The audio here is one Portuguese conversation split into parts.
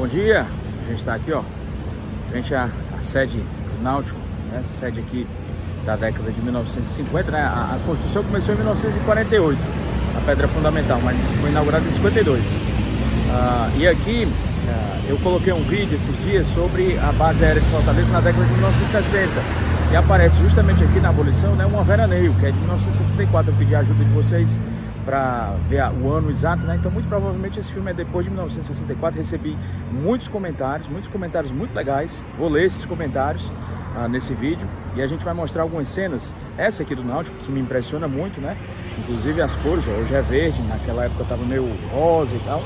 Bom dia, a gente está aqui ó, frente à, à sede do Náutico, né? essa sede aqui da década de 1950, né? A, a, construção começou em 1948, a pedra fundamental, mas foi inaugurada em 52. Ah, e aqui ah, eu coloquei um vídeo esses dias sobre a base aérea de Fortaleza na década de 1960 e aparece justamente aqui na abolição né, uma veraneio, que é de 1964. Eu pedi a ajuda de vocês para ver o ano exato, né? Então, muito provavelmente esse filme é depois de 1964. Recebi muitos comentários, muitos comentários muito legais. Vou ler esses comentários ah, nesse vídeo e a gente vai mostrar algumas cenas. Essa aqui do Náutico que me impressiona muito, né? Inclusive as cores, ó, hoje é verde, naquela época tava meio rosa e tal.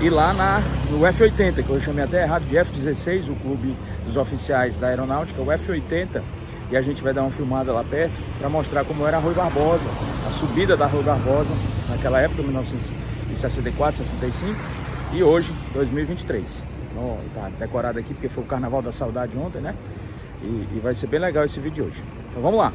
E lá na, no F80, que eu chamei até errado de F16, o clube dos oficiais da aeronáutica, o F80 e a gente vai dar uma filmada lá perto para mostrar como era a Rui Barbosa, a subida da Rui Barbosa naquela época, 1964, 65 e hoje, 2023. Então, tá decorado aqui porque foi o Carnaval da Saudade ontem, né? E, e vai ser bem legal esse vídeo de hoje. Então vamos lá!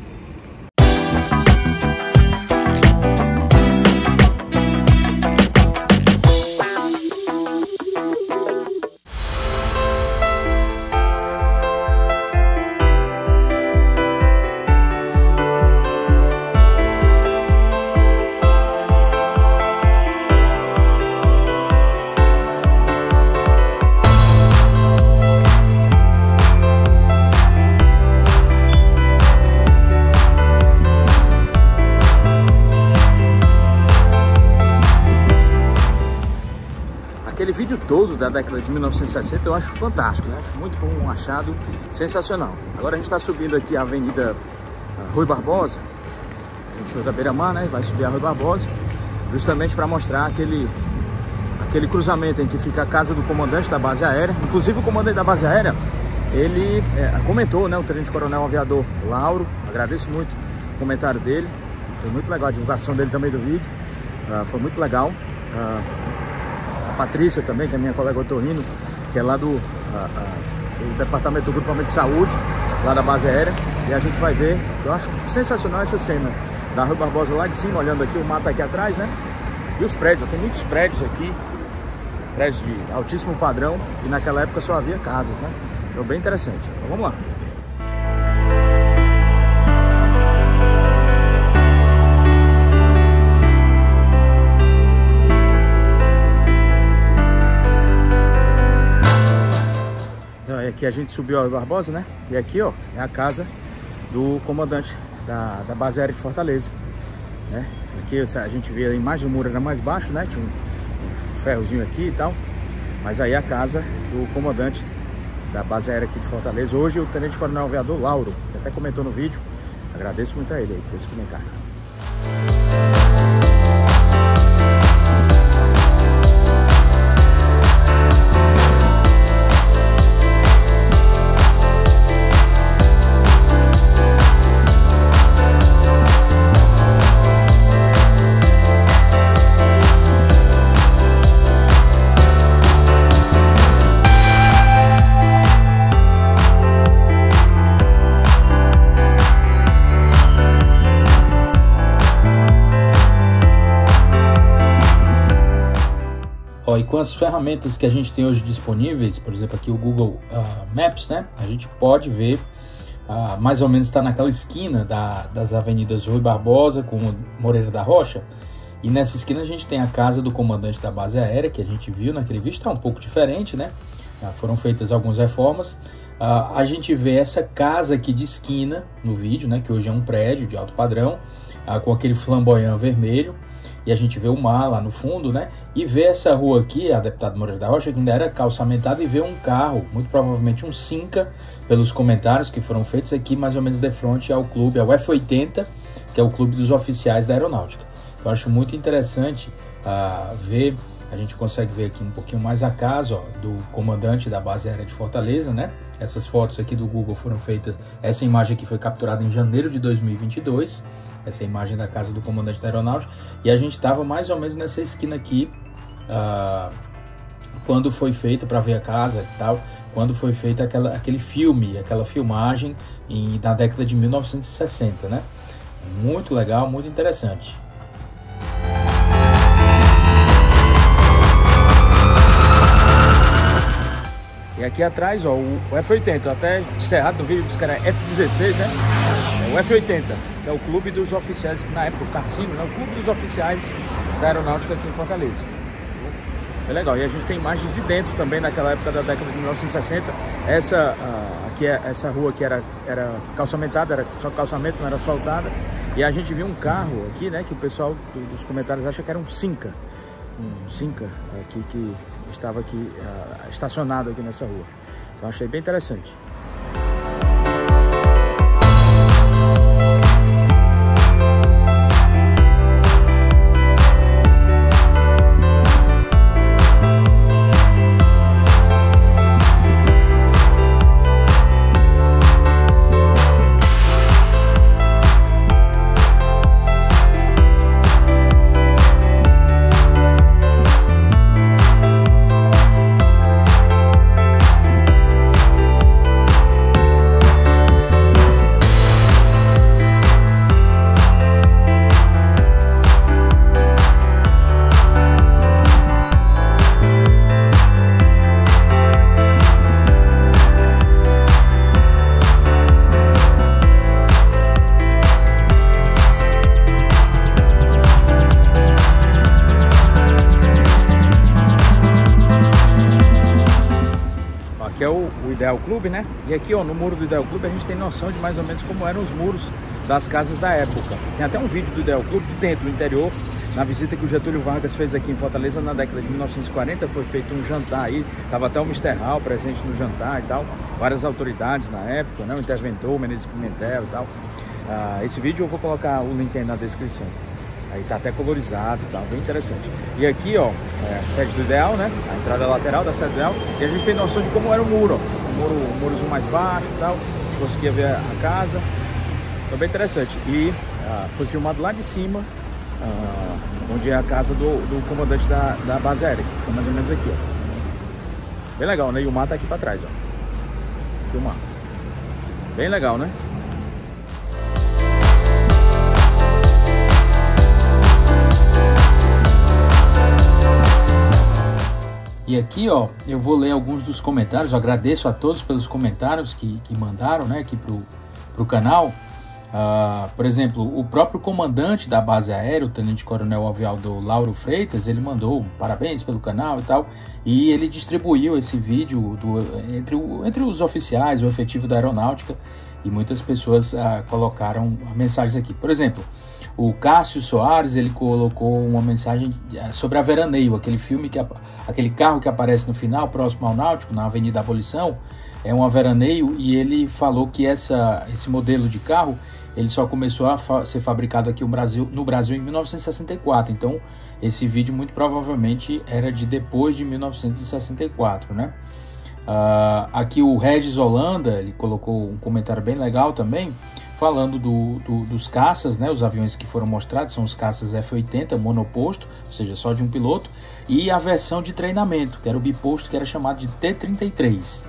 Da década de 1960 eu acho fantástico, né? acho muito, foi um achado sensacional. Agora a gente está subindo aqui a Avenida ah, Rui Barbosa, a gente foi da Beira-Mar, né? Vai subir a Rui Barbosa, justamente para mostrar aquele, aquele cruzamento em que fica a casa do comandante da base aérea. Inclusive o comandante da base aérea, ele é, comentou, né? O Tenente Coronel Aviador Lauro, agradeço muito o comentário dele, foi muito legal a divulgação dele também do vídeo, uh, foi muito legal. Uh, Patrícia também, que é minha colega otorrino, que é lá do, a, a, do Departamento do Grupamento de Saúde, lá da base aérea. E a gente vai ver, eu acho sensacional essa cena da Rua Barbosa lá de cima, olhando aqui o mato aqui atrás, né? E os prédios, tem muitos prédios aqui, prédios de altíssimo padrão, e naquela época só havia casas, né? Então bem interessante. Então vamos lá. Aqui a gente subiu a Barbosa, né? E aqui, ó, é a casa do comandante da, da base aérea de Fortaleza. Né? Aqui a gente vê a imagem, o muro era mais baixo, né? Tinha um, um ferrozinho aqui e tal. Mas aí a casa do comandante da base aérea aqui de Fortaleza. Hoje o Tenente Coronel Aviador Lauro, que até comentou no vídeo. Agradeço muito a ele aí por esse comentário. E com as ferramentas que a gente tem hoje disponíveis, por exemplo, aqui o Google uh, Maps, né? A gente pode ver, uh, mais ou menos está naquela esquina da, das avenidas Rui Barbosa com Moreira da Rocha. E nessa esquina a gente tem a casa do comandante da base aérea, que a gente viu naquele vídeo, está um pouco diferente, né? Uh, foram feitas algumas reformas. a gente vê essa casa aqui de esquina no vídeo, né? Que hoje é um prédio de alto padrão, com aquele flamboyant vermelho e a gente vê o mar lá no fundo, né? E vê essa rua aqui, a deputada Moreira da Rocha, que ainda era calçamentada, e vê um carro, muito provavelmente um Cinca, pelos comentários que foram feitos aqui, mais ou menos de frente ao clube, ao F80, que é o clube dos oficiais da aeronáutica. Então, acho muito interessante uh, ver, a gente consegue ver aqui um pouquinho mais a casa ó, do comandante da base aérea de Fortaleza, né? Essas fotos aqui do Google foram feitas, essa imagem aqui foi capturada em janeiro de 2022, essa imagem da casa do comandante da aeronáutica, e a gente estava mais ou menos nessa esquina aqui, uh, quando foi feito para ver a casa e tal, quando foi feito aquela, aquele filme, aquela filmagem em, na década de 1960, né? Muito legal, muito interessante. E aqui atrás, ó, o, F-80, até encerrado no vídeo, que era F-16, né? É o F-80, que é o clube dos oficiais, que na época, o Cassino, né? O clube dos oficiais da aeronáutica aqui em Fortaleza. É legal. E a gente tem imagens de dentro também, naquela época da década de 1960. Essa, aqui, é, essa rua que era, era calçamentada, era só calçamento, não era asfaltada. E a gente viu um carro aqui, né, que o pessoal dos comentários acha que era um Cinca. Um Cinca aqui que estava aqui uh, estacionado aqui nessa rua. Então achei bem interessante. Ideal Clube, né? E aqui, ó, no muro do Ideal Clube, a gente tem noção de mais ou menos como eram os muros das casas da época. Tem até um vídeo do Ideal Clube de dentro, do interior, na visita que o Getúlio Vargas fez aqui em Fortaleza na década de 1940, foi feito um jantar aí, tava até o Mr. Hall presente no jantar e tal, várias autoridades na época, né? O interventor, o Menezes Pimentel e tal. Ah, esse vídeo eu vou colocar o link aí na descrição. Aí tá até colorizado e tal, bem interessante. E aqui, ó, é a sede do Ideal, né? A entrada lateral da sede do Ideal. E a gente tem noção de como era o muro, ó. O muro, o murozinho mais baixo e tal. A gente conseguia ver a casa. Foi bem interessante. E ah, foi filmado lá de cima, ah, onde é a casa do, do comandante da, da base aérea, que fica mais ou menos aqui, ó. Bem legal, né? E o mar tá aqui pra trás, ó. Filmar. Bem legal, né? E aqui, ó, eu vou ler alguns dos comentários. Eu agradeço a todos pelos comentários que, que mandaram, né, aqui pro, pro canal. Uh, por exemplo, o próprio comandante da base aérea, o Tenente Coronel Avialdo Lauro Freitas, ele mandou parabéns pelo canal e tal, e ele distribuiu esse vídeo do, entre, o, entre os oficiais, o efetivo da aeronáutica, e muitas pessoas uh, colocaram mensagens aqui. Por exemplo, o Cássio Soares ele colocou uma mensagem eh, sobre a Veraneio, aquele filme que aquele carro que aparece no final, próximo ao Náutico, na Avenida Abolição, é um Veraneio e ele falou que essa, esse modelo de carro ele só começou a fa ser fabricado aqui no Brasil, no Brasil em 1964. Então, esse vídeo muito provavelmente era de depois de 1964, né? Uh, aqui o Regis Holanda, ele colocou um comentário bem legal também falando do, do, dos caças, né, os aviões que foram mostrados são os caças F-80 monoposto, ou seja, só de um piloto, e a versão de treinamento, que era o biposto, que era chamado de T-33,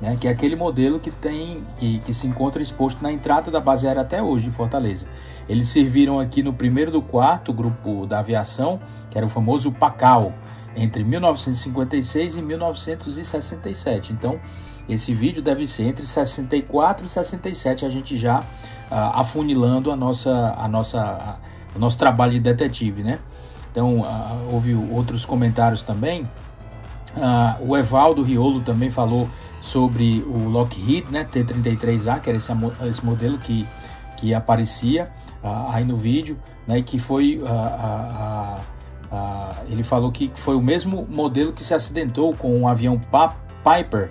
né, que é aquele modelo que tem que, que se encontra exposto na entrada da base aérea até hoje de Fortaleza. Eles serviram aqui no primeiro do quarto grupo da aviação, que era o famoso PACAL, entre 1956 e 1967. Então, esse vídeo deve ser entre 64 e 67, a gente já uh, afunilando a nossa, a nossa, a, o nosso trabalho de detetive, né? Então, uh, houve outros comentários também. Uh, o Evaldo Riolo também falou sobre o Lockheed, né, T-33A, que era esse, esse modelo que, que aparecia aí no vídeo, né, que foi ele falou que foi o mesmo modelo que se acidentou com um avião Piper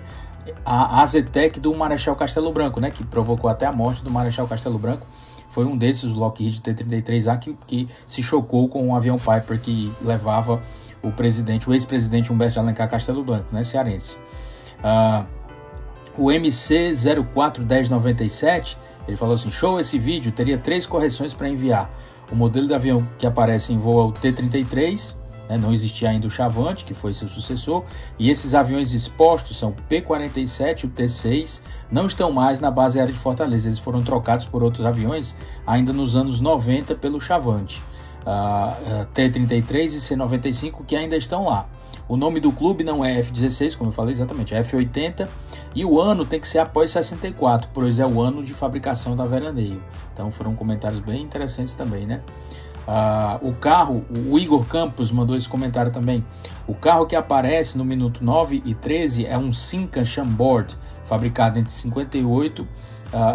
a Azetec do Marechal Castelo Branco, né, que provocou até a morte do Marechal Castelo Branco, foi um desses, o Lockheed T-33A, que, que se chocou com um avião Piper que levava o presidente, o ex-presidente Humberto de Alencar Castelo Branco, né, cearense. Uh, o MC 041097, ele falou assim, show esse vídeo, teria três correções para enviar. O modelo de avião que aparece em voo é o T-33, né? Não existia ainda o Chavante, que foi seu sucessor, e esses aviões expostos são o P-47 e o T-6, não estão mais na base aérea de Fortaleza, eles foram trocados por outros aviões ainda nos anos 90 pelo Chavante. Uh, uh, T-33 e C-95 que ainda estão lá. O nome do clube não é F16, como eu falei exatamente, é F80. E o ano tem que ser após 64, pois é o ano de fabricação da Veraneio. Então foram comentários bem interessantes também, né? Ah, o carro, o Igor Campos mandou esse comentário também. O carro que aparece no minuto 9 e 13 é um Simca Chambord, fabricado entre 58 uh,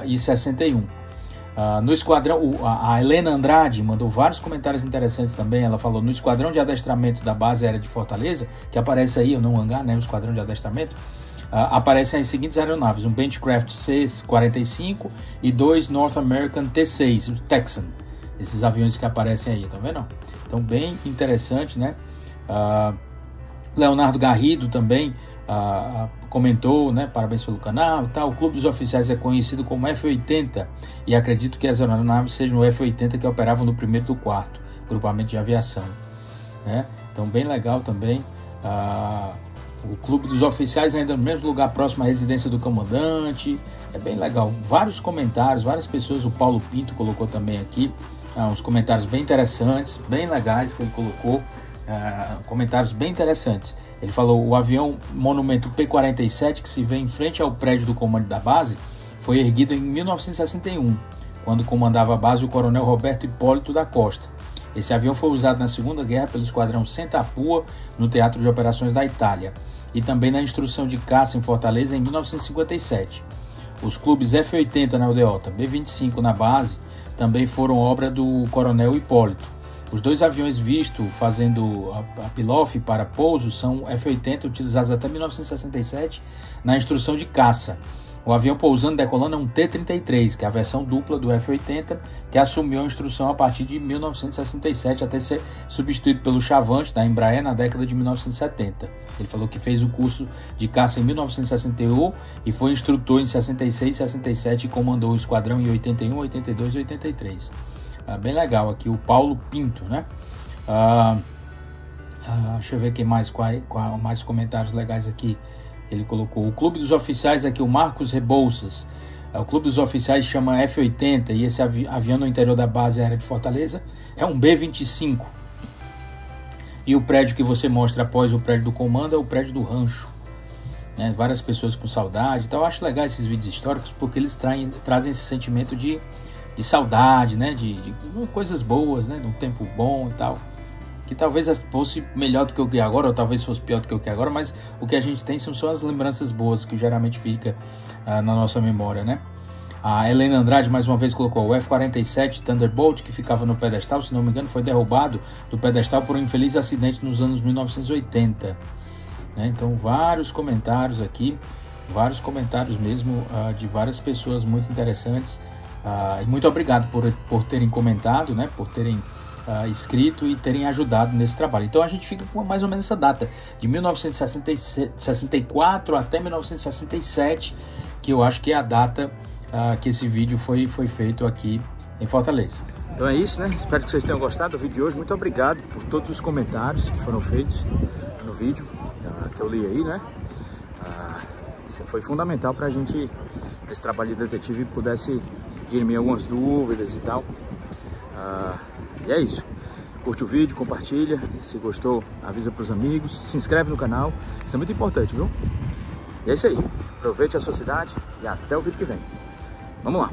e 61. Uh, no esquadrão, o, a Helena Andrade mandou vários comentários interessantes também. Ela falou no esquadrão de adestramento da base aérea de Fortaleza, que aparece aí, no hangar, né, o esquadrão de adestramento, uh, aparecem as seguintes aeronaves: um Benchcraft C-45 e dois North American T-6, o Texan. Esses aviões que aparecem aí, tá vendo? Então, bem interessante, né? Uh, Leonardo Garrido também comentou, né? Parabéns pelo canal e tal. O Clube dos Oficiais é conhecido como F-80 e acredito que as aeronaves sejam o F-80 que operavam no primeiro do quarto grupamento de aviação, né? Então, bem legal também. Ah, o Clube dos Oficiais ainda no mesmo lugar próximo à residência do comandante. É bem legal. Vários comentários, várias pessoas. O Paulo Pinto colocou também aqui ah, uns comentários bem interessantes, bem legais que ele colocou. Uh, comentários bem interessantes. Ele falou: o avião Monumento P-47, que se vê em frente ao prédio do comando da base, foi erguido em 1961, quando comandava a base o coronel Roberto Hipólito da Costa. Esse avião foi usado na Segunda Guerra pelo Esquadrão Sentapua, no Teatro de Operações da Itália, e também na instrução de caça em Fortaleza em 1957. Os clubes F-80 na Aldeota, B-25 na base, também foram obra do coronel Hipólito. Os dois aviões vistos fazendo a, a para pouso são F-80 utilizados até 1967 na instrução de caça. O avião pousando e decolando é um T-33, que é a versão dupla do F-80, que assumiu a instrução a partir de 1967 até ser substituído pelo Chavante da Embraer na década de 1970. Ele falou que fez o curso de caça em 1961 e foi instrutor em 66, 67 e comandou o esquadrão em 81, 82 e 83. Ah, bem legal aqui, o Paulo Pinto, né? Ah, ah, deixa eu ver aqui mais, qual, mais comentários legais aqui que ele colocou. O Clube dos Oficiais aqui, o Marcos Rebouças. É, o Clube dos Oficiais chama F-80 e esse avi avião no interior da base aérea de Fortaleza é um B-25. E o prédio que você mostra após o prédio do comando é o prédio do rancho. Né? Várias pessoas com saudade. Então eu acho legal esses vídeos históricos porque eles traem, trazem esse sentimento de de saudade, né? De, de, coisas boas, né? De um tempo bom e tal. Que talvez fosse melhor do que o que é agora, ou talvez fosse pior do que o que é agora, mas o que a gente tem são só as lembranças boas que geralmente fica uh, na nossa memória, né? A Helena Andrade mais uma vez colocou o F-47 Thunderbolt, que ficava no pedestal, se não me engano, foi derrubado do pedestal por um infeliz acidente nos anos 1980. Né? Então, vários comentários aqui, vários comentários mesmo uh, de várias pessoas muito interessantes ah, e muito obrigado por, por terem comentado, né, por terem uh, escrito e terem ajudado nesse trabalho. Então a gente fica com mais ou menos essa data, de 1964 até 1967, que eu acho que é a data uh, que esse vídeo foi, foi feito aqui em Fortaleza. Então é isso, né? Espero que vocês tenham gostado do vídeo de hoje. Muito obrigado por todos os comentários que foram feitos no vídeo uh, que eu li aí, né? isso foi fundamental para a gente, esse trabalho de detetive, pudesse dirimir algumas dúvidas e tal. Ah, e é isso. Curte o vídeo, compartilha. Se gostou, avisa para os amigos. Se inscreve no canal. Isso é muito importante, viu? E é isso aí. Aproveite a sua cidade e até o vídeo que vem. Vamos lá.